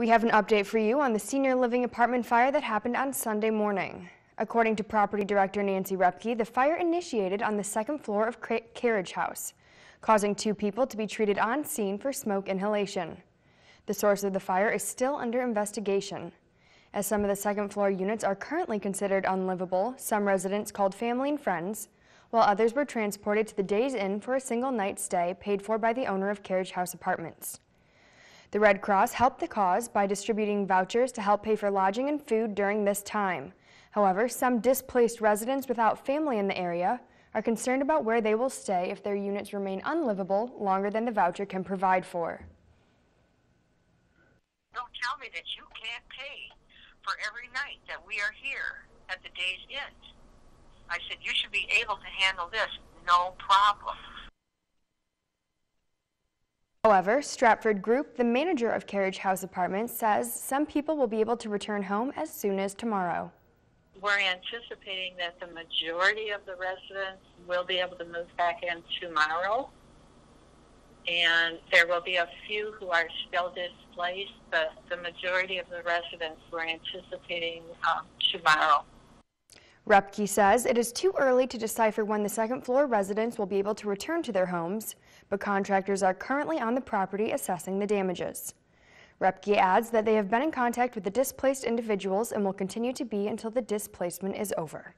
We have an update for you on the senior living apartment fire that happened on Sunday morning. According to property director Nancy Repke, the fire initiated on the second floor of Carriage House, causing two people to be treated on scene for smoke inhalation. The source of the fire is still under investigation. As some of the second floor units are currently considered unlivable, some residents called family and friends, while others were transported to the Days Inn for a single night stay paid for by the owner of Carriage House Apartments. The Red Cross helped the cause by distributing vouchers to help pay for lodging and food during this time. However, some displaced residents without family in the area are concerned about where they will stay if their units remain unlivable longer than the voucher can provide for. Don't tell me that you can't pay for every night that we are here at the Days Inn. I said, you should be able to handle this, no problem. However, Stratford Group, the manager of Carriage House Apartments, says some people will be able to return home as soon as tomorrow. We're anticipating that the majority of the residents will be able to move back in tomorrow. And there will be a few who are still displaced, but the majority of the residents we're anticipating um, tomorrow. Repke says it is too early to decipher when the second floor residents will be able to return to their homes, but contractors are currently on the property assessing the damages. Repke adds that they have been in contact with the displaced individuals and will continue to be until the displacement is over.